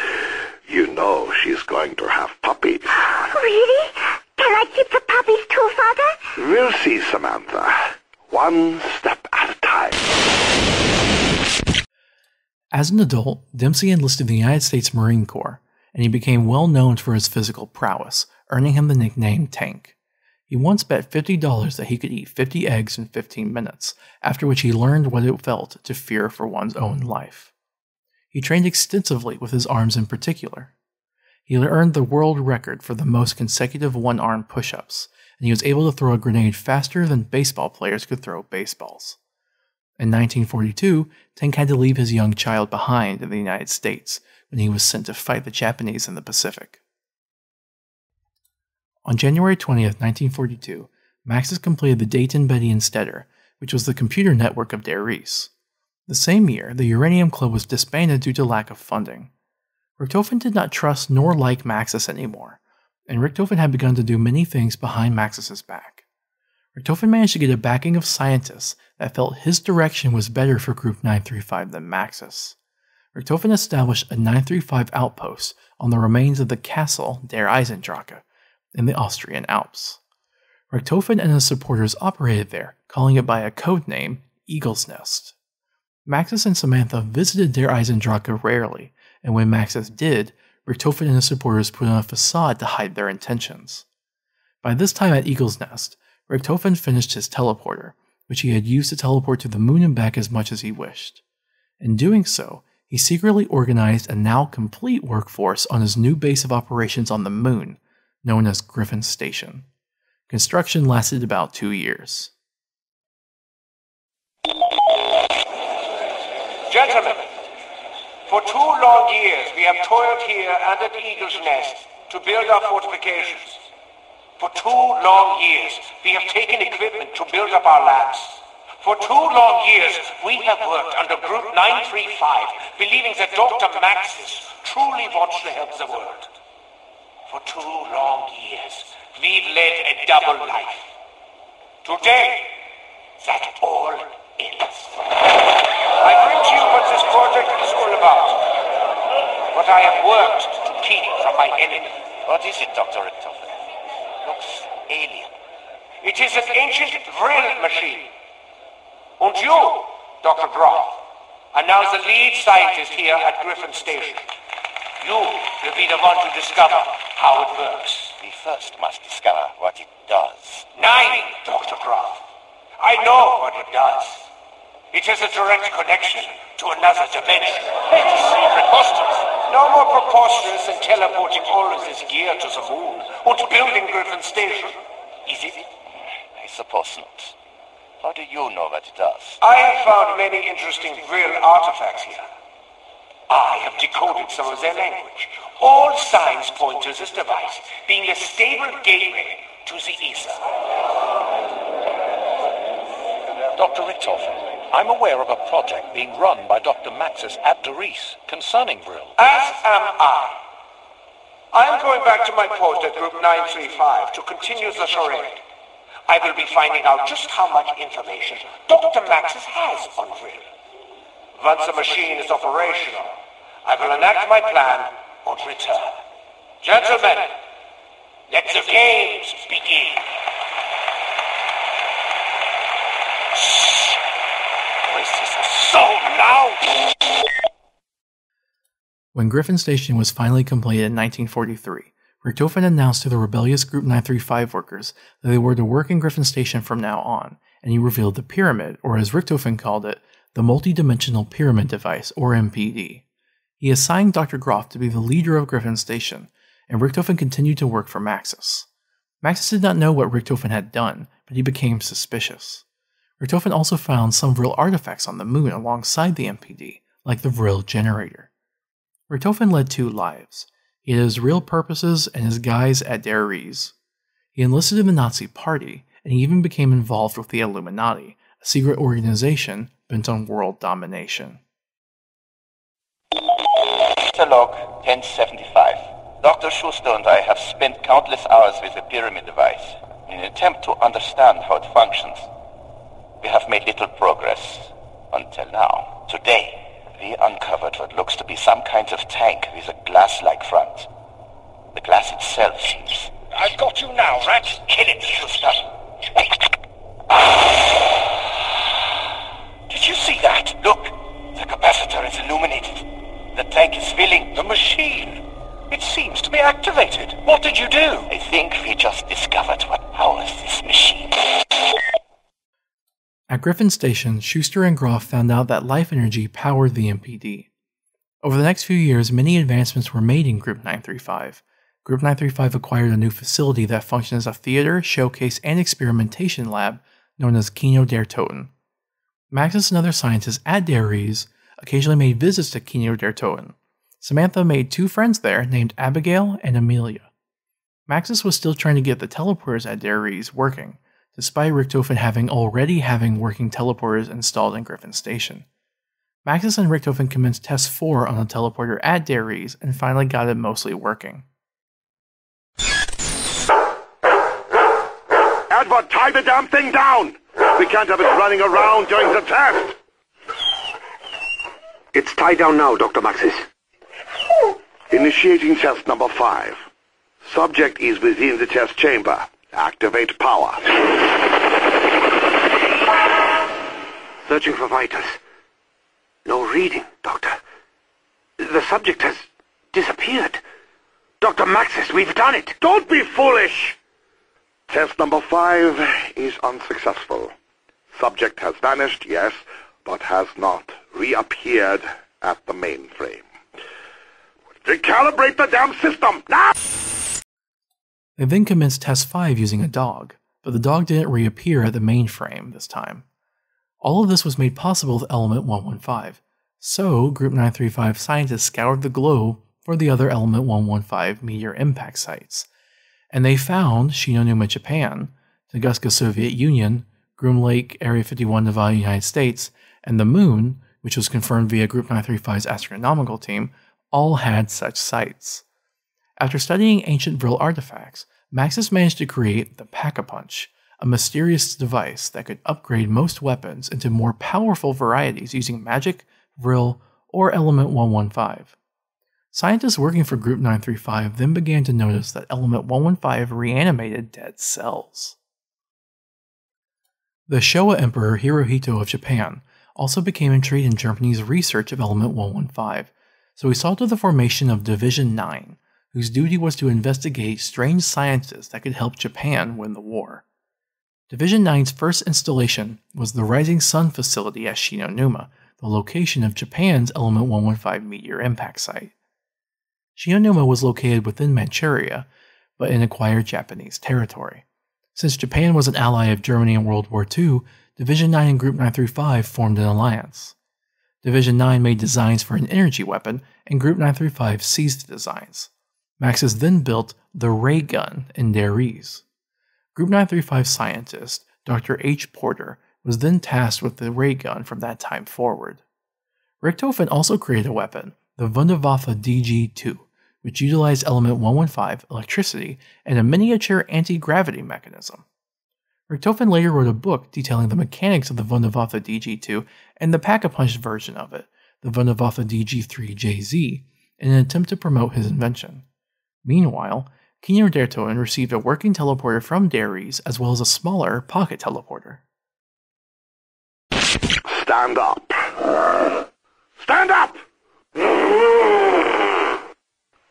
You know she's going to have puppies. Really? Can I keep the puppies too, Father? We'll see, Samantha. One step at a time. As an adult, Dempsey enlisted in the United States Marine Corps, and he became well known for his physical prowess, earning him the nickname Tank. He once bet $50 that he could eat 50 eggs in 15 minutes, after which he learned what it felt to fear for one's own life. He trained extensively with his arms in particular. He earned the world record for the most consecutive one arm push ups, and he was able to throw a grenade faster than baseball players could throw baseballs. In 1942, Tank had to leave his young child behind in the United States when he was sent to fight the Japanese in the Pacific. On January 20th, 1942, Maxis completed the Dayton Bedionstetter, which was the computer network of Der Riese. The same year, the Uranium Club was disbanded due to lack of funding. Richtofen did not trust nor like Maxis anymore, and Richtofen had begun to do many things behind Maxis's back. Richtofen managed to get a backing of scientists that felt his direction was better for Group 935 than Maxis. Richtofen established a 935 outpost on the remains of the castle Der Eisendrache in the Austrian Alps. Richtofen and his supporters operated there, calling it by a code name Eagle's Nest. Maxis and Samantha visited Der Eisendrache rarely, and when Maxis did, Richtofen and his supporters put on a facade to hide their intentions. By this time at Eagle's Nest, Richtofen finished his teleporter, which he had used to teleport to the moon and back as much as he wished. In doing so, he secretly organized a now complete workforce on his new base of operations on the moon, known as Griffin Station. Construction lasted about two years. Gentlemen, for two long years we have toiled here and at Eagle's Nest to build our fortifications. For two long years, we have taken equipment to build up our labs. For two long years, we have worked under Group 935, believing that Dr. Maxis truly wants to help the world. For two long years, we've led a double life. Today, that all ends. I bring to you what this project is all about. What I have worked to keep from my enemy. What is it, Dr. Richtofen? looks alien. It is an ancient Vril machine. And you, Dr. Groff, are now the lead scientist here at Griffin Station. You will be the one to discover how it works. We first must discover what it does. Nein, Dr. Groff. I know what it does. It has a direct connection to another dimension. It's preposterous. No more preposterous than teleporting all of this gear to the moon or to building Griffin Station. Is it? I suppose not. How do you know that it does? I have found many interesting Vril artifacts here. I have decoded some of their language. All signs point to this device being a stable gateway to the Aether. Dr. Richtofen, I'm aware of a project being run by Dr. Maxis at Der Riese concerning Vril. As am I. I am going back to my post at Group 935 to continue the charade. I will be finding out just how much information Dr. Maxis has on Vril. Once the machine is operational, I will enact my plan and return. Gentlemen, let the games begin. so loud! When Griffin Station was finally completed in 1943, Richtofen announced to the rebellious Group 935 workers that they were to work in Griffin Station from now on, and he revealed the pyramid, or as Richtofen called it, the Multidimensional Pyramid Device, or MPD. He assigned Dr. Groff to be the leader of Griffin Station, and Richtofen continued to work for Maxis. Maxis did not know what Richtofen had done, but he became suspicious. Richtofen also found some Vril artifacts on the moon alongside the MPD, like the Vril generator. Richtofen led two lives. He had his real purposes and his guise at Der Riese. He enlisted in the Nazi Party, and he even became involved with the Illuminati, a secret organization bent on world domination. Log 1075. Dr. Schuster and I have spent countless hours with the pyramid device in an attempt to understand how it functions. we have made little progress. Until now. Today, we uncovered what looks to be some kind of tank with a glass-like front. The glass itself seems... I've got you now, rat! Kill it, Schuster! Did you see that? Look! The capacitor is illuminated. The tank is filling. The machine! It seems to be activated. What did you do? I think we just discovered what powers this machine. At Griffin Station, Schuster and Groff found out that life energy powered the MPD. Over the next few years, many advancements were made in Group 935. Group 935 acquired a new facility that functioned as a theater, showcase, and experimentation lab known as Kino der Toten. Maxis and other scientists at Der Riese occasionally made visits to Kino der Toten. Samantha made two friends there named Abigail and Amelia. Maxis was still trying to get the teleporters at Der Riese working, despite Richtofen having already having working teleporters installed in Griffin Station. Maxis and Richtofen commenced test 4 on the teleporter at Der and finally got it mostly working. Edward, tie the damn thing down! We can't have it running around during the test! It's tied down now, Dr. Maxis. Initiating test number five. Subject is within the test chamber. Activate power. Searching for vitals. No reading, Doctor. The subject has disappeared. Dr. Maxis, we've done it! Don't be foolish! Test number five is unsuccessful. Subject has vanished, yes, but has not reappeared at the mainframe. Recalibrate the damn system, now! They then commenced test 5 using a dog, but the dog didn't reappear at the mainframe this time. All of this was made possible with Element 115, so Group 935 scientists scoured the globe for the other Element 115 meteor impact sites, and they found Shi No Numa, Japan, Tunguska, Soviet Union, Groom Lake, Area 51, Nevada, United States, and the Moon, which was confirmed via Group 935's astronomical team, all had such sites. After studying ancient Vril artifacts, Maxis managed to create the Pack-a-Punch, a mysterious device that could upgrade most weapons into more powerful varieties using magic, Vril, or Element 115. Scientists working for Group 935 then began to notice that Element 115 reanimated dead cells. The Showa Emperor Hirohito of Japan also became intrigued in Germany's research of Element 115, so he saw to the formation of Division 9, whose duty was to investigate strange sciences that could help Japan win the war. Division 9's first installation was the Rising Sun facility at Shi No Numa, the location of Japan's Element 115 meteor impact site. Shi No Numa was located within Manchuria, but in acquired Japanese territory. Since Japan was an ally of Germany in World War II, Division 9 and Group 935 formed an alliance. Division 9 made designs for an energy weapon, and Group 935 seized the designs. Maxis then built the ray gun in Der Riese. Group 935 scientist Dr. H. Porter was then tasked with the ray gun from that time forward. Richtofen also created a weapon, the Wunderwaffe DG-2, which utilized element 115, electricity, and a miniature anti-gravity mechanism. Richtofen later wrote a book detailing the mechanics of the Wunderwaffe DG2 and the pack-a-punch version of it, the Wunderwaffe DG3JZ, in an attempt to promote his invention. Meanwhile, Kino der received a working teleporter from Der Riese as well as a smaller pocket teleporter. Stand up. Stand up!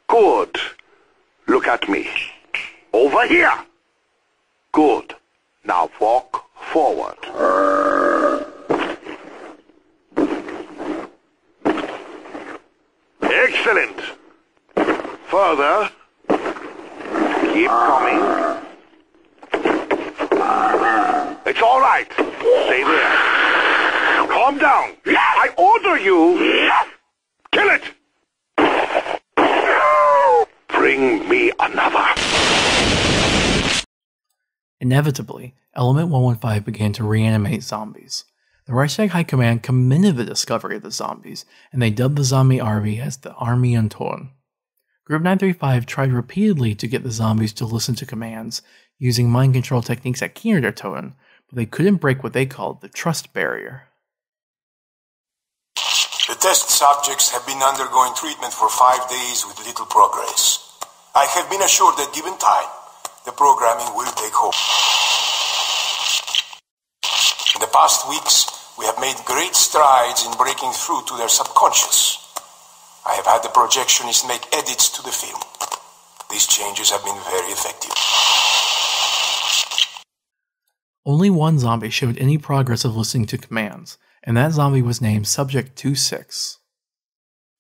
Good. Look at me. Over here. Good. Now walk forward. Excellent. Further. Keep coming. It's all right. Stay there. Calm down. I order you. Kill it. Bring me another. Inevitably, Element 115 began to reanimate zombies. The Reichstag High Command commended the discovery of the zombies, and they dubbed the zombie army as the Army Untorn. Group 935 tried repeatedly to get the zombies to listen to commands, using mind control techniques at Kino but they couldn't break what they called the trust barrier. The test subjects have been undergoing treatment for five days with little progress. I have been assured that given time, the programming will take hold. In the past weeks, we have made great strides in breaking through to their subconscious. I have had the projectionist make edits to the film. These changes have been very effective. Only one zombie showed any progress of listening to commands, and that zombie was named Subject 26.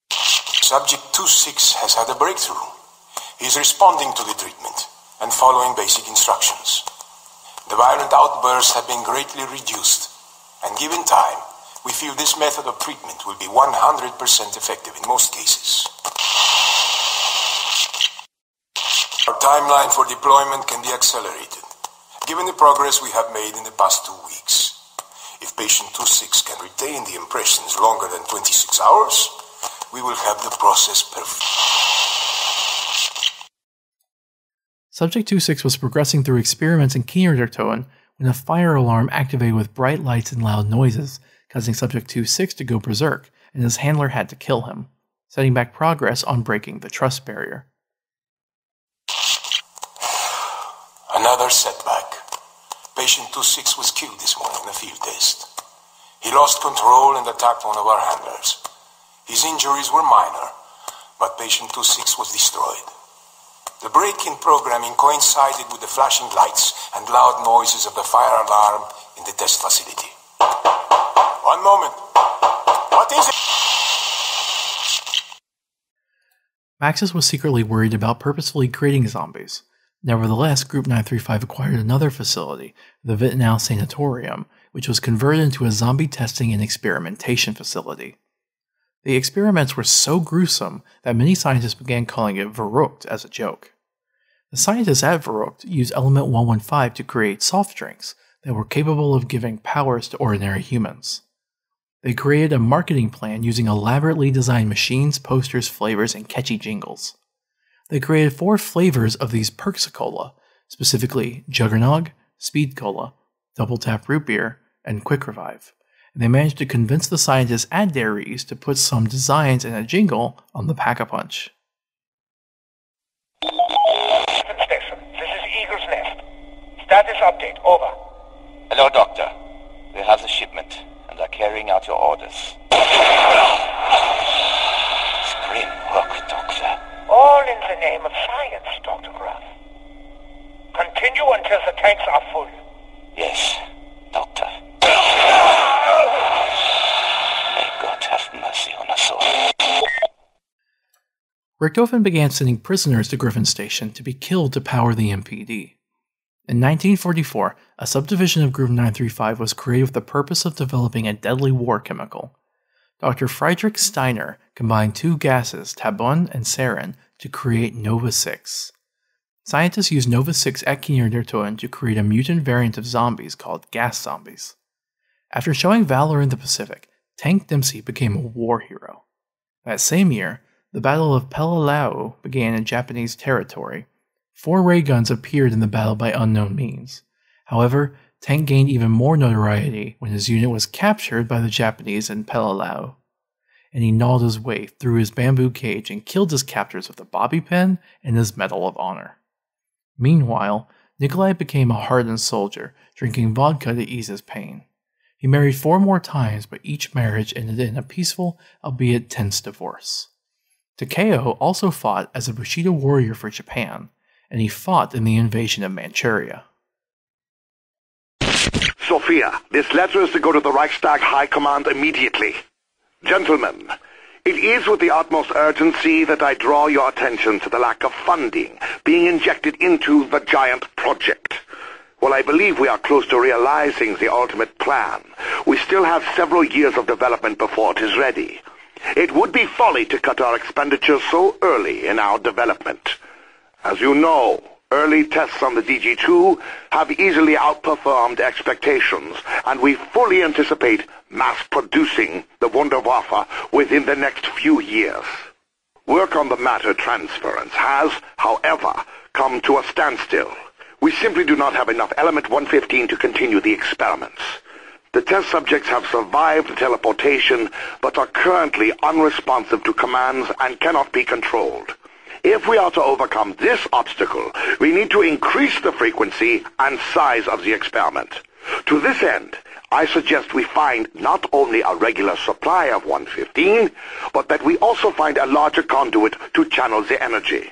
Subject 26 has had a breakthrough. He is responding to the treatment and following basic instructions. The violent outbursts have been greatly reduced, and given time, we feel this method of treatment will be 100% effective in most cases. Our timeline for deployment can be accelerated, given the progress we have made in the past two weeks. If patient 26 can retain the impressions longer than 26 hours, we will have the process perfect. Subject 26 was progressing through experiments in Kino der Toten when a fire alarm activated with bright lights and loud noises, causing Subject 26 to go berserk, and his handler had to kill him, setting back progress on breaking the trust barrier. Another setback. Patient 26 was killed this morning in a field test. He lost control and attacked one of our handlers. His injuries were minor, but patient 26 was destroyed. The break-in programming coincided with the flashing lights and loud noises of the fire alarm in the test facility. One moment. What is it? Maxis was secretly worried about purposefully creating zombies. Nevertheless, Group 935 acquired another facility, the Wittenau Sanatorium, which was converted into a zombie testing and experimentation facility. The experiments were so gruesome that many scientists began calling it Verrückt as a joke. The scientists at Verrückt used Element 115 to create soft drinks that were capable of giving powers to ordinary humans. They created a marketing plan using elaborately designed machines, posters, flavors, and catchy jingles. They created four flavors of these Perk-a-Cola, specifically Juggernog, Speed Cola, Double Tap Root Beer, and Quick Revive. And they managed to convince the scientists at Der Riese to put some designs and a jingle on the Pack a Punch. Status update, over. Hello, Doctor. We have the shipment and are carrying out your orders. Grim work, Doctor. All in the name of science, Dr. Groff. Continue until the tanks are full. Yes, Doctor. May God have mercy on us all. Richtofen began sending prisoners to Griffin Station to be killed to power the MPD. In 1944, a subdivision of Group 935 was created with the purpose of developing a deadly war chemical. Dr. Friedrich Steiner combined two gases, tabun and sarin, to create Nova 6. Scientists used Nova 6 at Kino der Toten to create a mutant variant of zombies called gas zombies. After showing valor in the Pacific, Tank Dempsey became a war hero. That same year, the Battle of Peleliu began in Japanese territory, Four ray guns appeared in the battle by unknown means. However, Tank gained even more notoriety when his unit was captured by the Japanese in Peleliu, and he gnawed his way through his bamboo cage and killed his captors with a bobby pin and his Medal of Honor. Meanwhile, Nikolai became a hardened soldier, drinking vodka to ease his pain. He married four more times, but each marriage ended in a peaceful, albeit tense divorce. Takeo also fought as a Bushido warrior for Japan, and he fought in the invasion of Manchuria. Sophia, this letter is to go to the Reichstag High Command immediately. Gentlemen, it is with the utmost urgency that I draw your attention to the lack of funding being injected into the giant project. While I believe we are close to realizing the ultimate plan, we still have several years of development before it is ready. It would be folly to cut our expenditures so early in our development. As you know, early tests on the DG2 have easily outperformed expectations, and we fully anticipate mass-producing the Wunderwaffe within the next few years. Work on the matter transference has, however, come to a standstill. We simply do not have enough element 115 to continue the experiments. The test subjects have survived teleportation, but are currently unresponsive to commands and cannot be controlled. If we are to overcome this obstacle, we need to increase the frequency and size of the experiment. To this end, I suggest we find not only a regular supply of 115, but that we also find a larger conduit to channel the energy.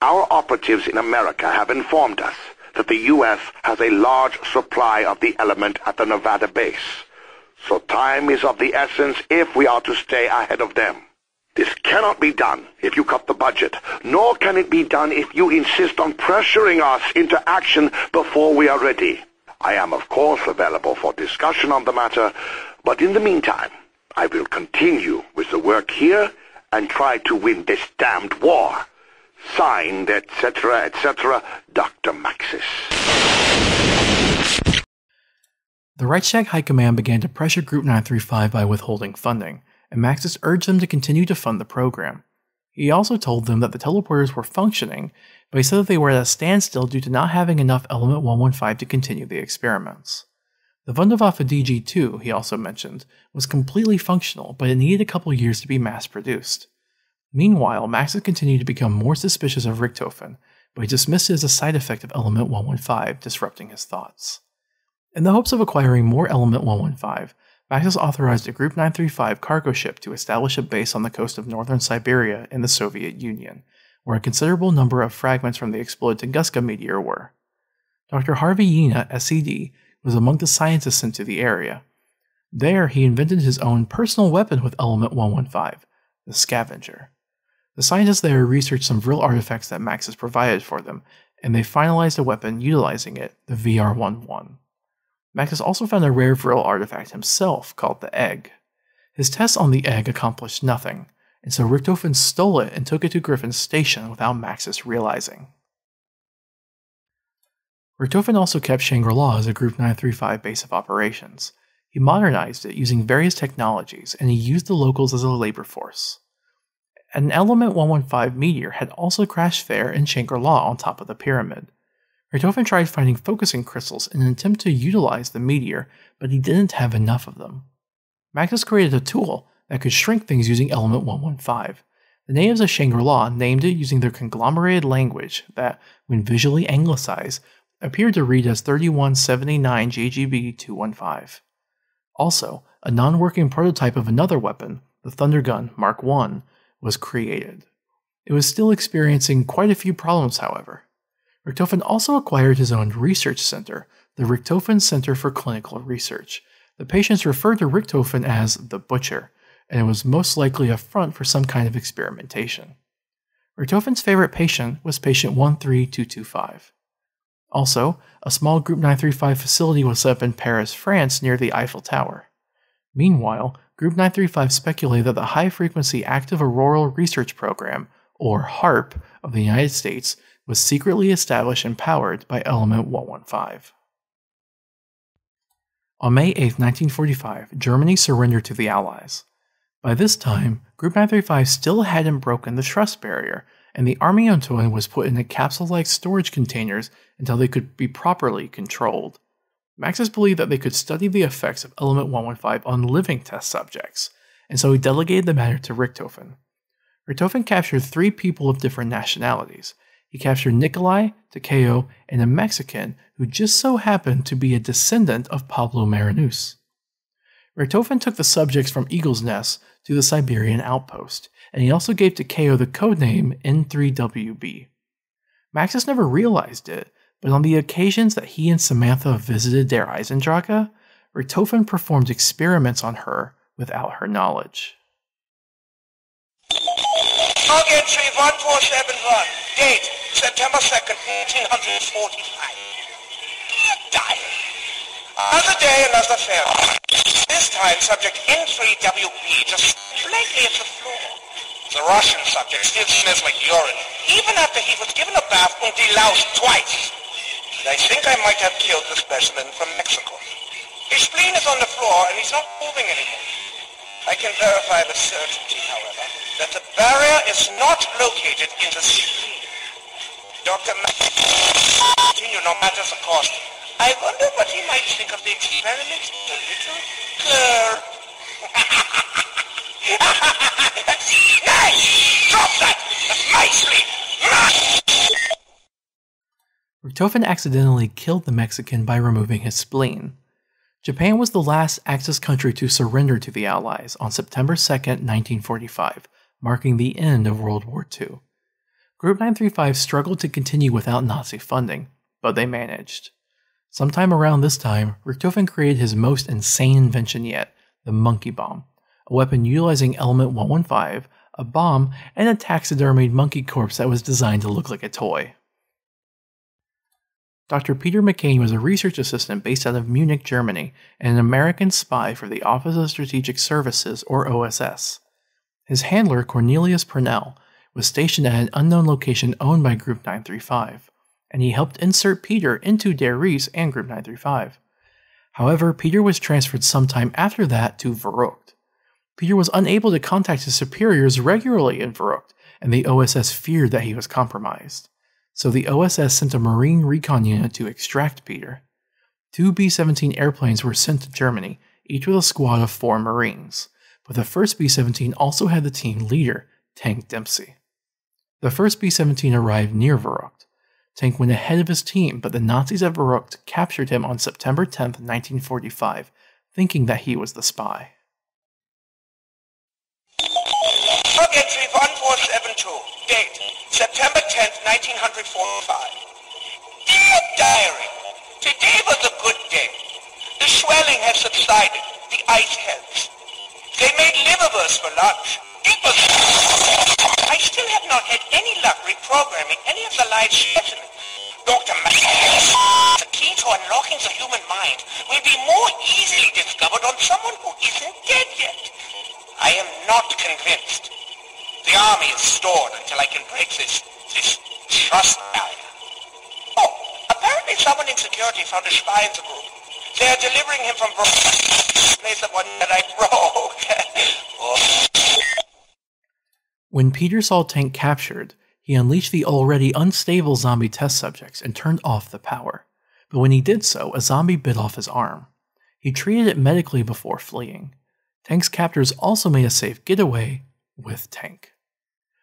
Our operatives in America have informed us that the U.S. has a large supply of the element at the Nevada base. So time is of the essence if we are to stay ahead of them. This cannot be done if you cut the budget, nor can it be done if you insist on pressuring us into action before we are ready. I am of course available for discussion on the matter, but in the meantime, I will continue with the work here and try to win this damned war. Signed, etc., etc., Dr. Maxis. The Reichstag High Command began to pressure Group 935 by withholding funding, and Maxis urged them to continue to fund the program. He also told them that the teleporters were functioning, but he said that they were at a standstill due to not having enough Element 115 to continue the experiments. The Wunderwaffe DG2, he also mentioned, was completely functional, but it needed a couple years to be mass produced. Meanwhile, Maxis continued to become more suspicious of Richtofen, but he dismissed it as a side effect of Element 115 disrupting his thoughts. In the hopes of acquiring more Element 115, Maxis authorized a Group 935 cargo ship to establish a base on the coast of northern Siberia in the Soviet Union, where a considerable number of fragments from the exploded Tunguska meteor were. Dr. Harvey Yena, SED, was among the scientists sent to the area. There, he invented his own personal weapon with Element 115, the Scavenger. The scientists there researched some Vril artifacts that Maxis provided for them, and they finalized a weapon utilizing it, the VR 11. Maxis also found a rare Vril artifact himself called the Egg. His tests on the egg accomplished nothing, and so Richtofen stole it and took it to Griffin's station without Maxis realizing. Richtofen also kept Shangri-La as a Group 935 base of operations. He modernized it using various technologies, and he used the locals as a labor force. An Element 115 meteor had also crashed there in Shangri-La on top of the pyramid. Richtofen tried finding focusing crystals in an attempt to utilize the meteor, but he didn't have enough of them. Maxis created a tool that could shrink things using Element 115. The natives of Shangri-La named it using their conglomerated language that, when visually anglicized, appeared to read as 3179 JGB 215. Also, a non working prototype of another weapon, the Thundergun Mark I, was created. It was still experiencing quite a few problems, however. Richtofen also acquired his own research center, the Richtofen Center for Clinical Research. The patients referred to Richtofen as the Butcher, and it was most likely a front for some kind of experimentation. Richtofen's favorite patient was patient 13225. Also, a small Group 935 facility was set up in Paris, France, near the Eiffel Tower. Meanwhile, Group 935 speculated that the High Frequency Active Auroral Research Program, or HAARP, of the United States was secretly established and powered by Element 115. On May 8, 1945, Germany surrendered to the Allies. By this time, Group 935 still hadn't broken the trust barrier, and the Army Antoine was put into capsule like storage containers until they could be properly controlled. Maxis believed that they could study the effects of Element 115 on living test subjects, and so he delegated the matter to Richtofen. Richtofen captured three people of different nationalities, he captured Nikolai, Takeo, and a Mexican who just so happened to be a descendant of Pablo Marinus. Richtofen took the subjects from Eagle's Nest to the Siberian outpost, and he also gave Takeo the codename N3WB. Maxis never realized it, but on the occasions that he and Samantha visited Der Eisendrache, Richtofen performed experiments on her without her knowledge. Log entry 1471. Date September 2nd, 1845. Die. Another day, another fair. This time, subject N3WB just slightly at the floor. The Russian subject still smells like urine, even after he was given a bath and deloused twice. And I think I might have killed the specimen from Mexico. His spleen is on the floor, and he's not moving anymore. I can verify with certainty, however, that the barrier is not located in the spleen. Dr. Continue no matter the cost. I wonder what he might think of the experiment, the little girl. nice! Drop that! My sleep! Richtofen accidentally killed the Mexican by removing his spleen. Japan was the last Axis country to surrender to the Allies on September 2, 1945, marking the end of World War II. Group 935 struggled to continue without Nazi funding, but they managed. Sometime around this time, Richtofen created his most insane invention yet the monkey bomb, a weapon utilizing element 115, a bomb, and a taxidermied monkey corpse that was designed to look like a toy. Dr. Peter McCain was a research assistant based out of Munich, Germany, and an American spy for the Office of Strategic Services, or OSS. His handler, Cornelius Pernell, was stationed at an unknown location owned by Group 935, and he helped insert Peter into Der Riese and Group 935. However, Peter was transferred sometime after that to Verrückt. Peter was unable to contact his superiors regularly in Verrückt, and the OSS feared that he was compromised so the OSS sent a Marine recon unit to extract Peter. Two B 17 airplanes were sent to Germany, each with a squad of four Marines, but the first B 17 also had the team leader, Tank Dempsey. The first B 17 arrived near Verrückt. Tank went ahead of his team, but the Nazis at Verrückt captured him on September 10, 1945, thinking that he was the spy. Entry 1472. Date September 10, 1945. Dear Diary, today was a good day. The swelling has subsided. The ice helps. They made liverwurst for lunch. It was... I still have not had any luck reprogramming any of the live specimens. Dr. the key to unlocking the human mind will be more easily discovered on someone who isn't dead yet. I am not convinced. The army is stored until I can break this, this trust barrier. Oh, apparently someone in security found a spy in the group. They're delivering him from place the one that I broke. oh. When Peter saw Tank captured, he unleashed the already unstable zombie test subjects and turned off the power. But when he did so, a zombie bit off his arm. He treated it medically before fleeing. Tank's captors also made a safe getaway with Tank.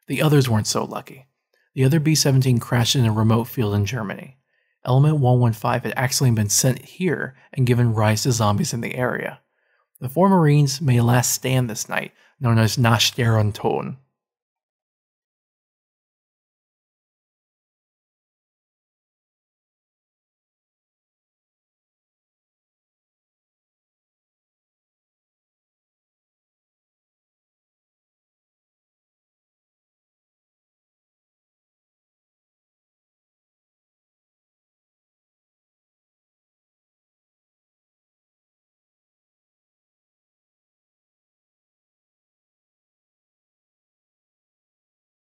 The others weren't so lucky. The other B 17 crashed in a remote field in Germany. Element 115 had actually been sent here and given rise to zombies in the area. The four Marines made a last stand this night, known as Nacht der Untoten.